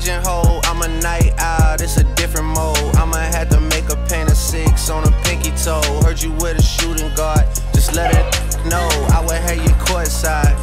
pigeonhole. I'm a night owl, it's a different mode. I'ma have to make a paint of six on a pinky toe. Heard you with a shooting guard, just let it know. I would have you courtside,